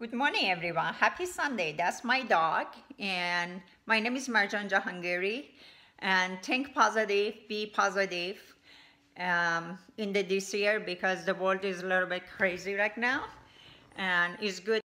Good morning, everyone. Happy Sunday. That's my dog, and my name is Marjan Jahangiri. And think positive, be positive um, in the this year because the world is a little bit crazy right now, and it's good